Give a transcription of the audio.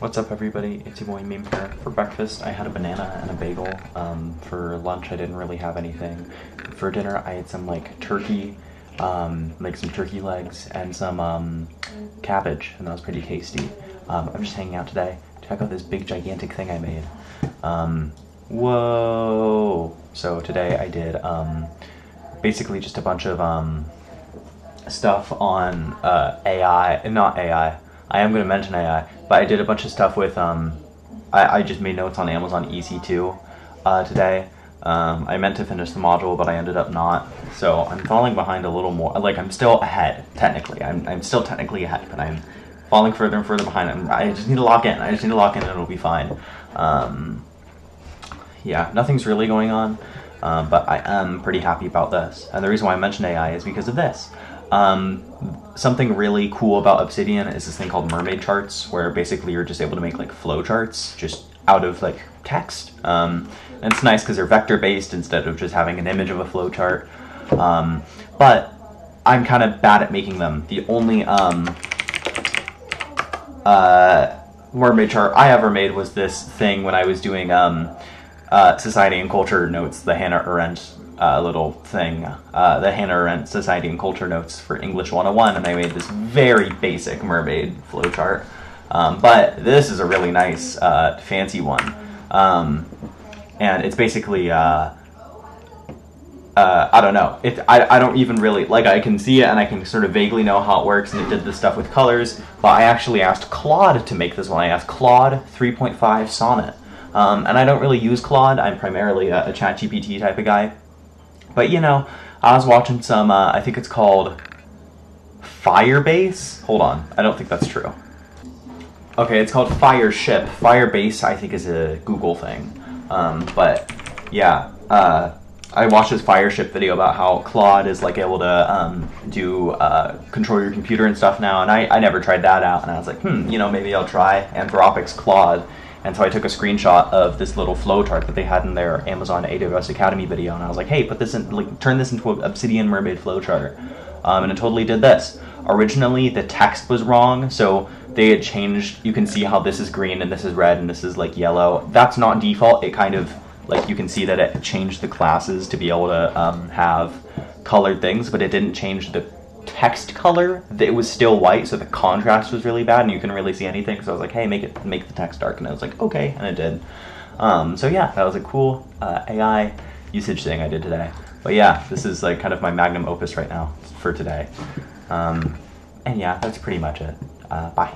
What's up, everybody? It's your boy Meme here. For breakfast, I had a banana and a bagel. Um, for lunch, I didn't really have anything. For dinner, I had some like turkey, um, like some turkey legs and some um, cabbage, and that was pretty tasty. Um, I'm just hanging out today. Check out this big, gigantic thing I made. Um, whoa! So today I did um, basically just a bunch of stuff on uh, AI, not AI. I am going to mention AI, but I did a bunch of stuff with. Um, I, I just made notes on Amazon EC2 uh, today. Um, I meant to finish the module, but I ended up not. So I'm falling behind a little more. Like I'm still ahead technically. I'm I'm still technically ahead, but I'm falling further and further behind. I'm, I just need to lock in. I just need to lock in, and it'll be fine. Um, yeah, nothing's really going on, um, but I am pretty happy about this. And the reason why I mentioned AI is because of this. Um, something really cool about Obsidian is this thing called mermaid charts, where basically you're just able to make like flow charts just out of like text. Um, and it's nice because they're vector based instead of just having an image of a flow chart. Um, but I'm kind of bad at making them. The only um, uh, mermaid chart I ever made was this thing when I was doing um, uh, Society and Culture Notes, the Hannah Arendt uh, little thing, uh, the Hannah Arendt Society and Culture Notes for English 101, and I made this very basic mermaid flowchart. Um, but this is a really nice, uh, fancy one. Um, and it's basically, uh, uh, I don't know. It, I, I don't even really, like, I can see it and I can sort of vaguely know how it works, and it did this stuff with colors, but I actually asked Claude to make this one. I asked Claude 3.5 Sonnet. Um, and I don't really use Claude, I'm primarily a, a ChatGPT type of guy. But you know, I was watching some. Uh, I think it's called Firebase. Hold on, I don't think that's true. Okay, it's called Fireship. Firebase, I think, is a Google thing. Um, but yeah, uh, I watched this Fireship video about how Claude is like able to um, do uh, control your computer and stuff now, and I, I never tried that out, and I was like, hmm, you know, maybe I'll try Anthropic's Claude and so I took a screenshot of this little flowchart that they had in their Amazon AWS Academy video, and I was like, hey, put this in, like, turn this into an Obsidian Mermaid flowchart. Um, and it totally did this. Originally, the text was wrong, so they had changed. You can see how this is green and this is red and this is like yellow. That's not default. It kind of like you can see that it changed the classes to be able to um, have colored things, but it didn't change the text color, that it was still white, so the contrast was really bad, and you couldn't really see anything. So I was like, hey, make it make the text dark, and I was like, okay, and it did. Um, so yeah, that was a cool uh, AI usage thing I did today. But yeah, this is like kind of my magnum opus right now for today. Um, and yeah, that's pretty much it. Uh, bye.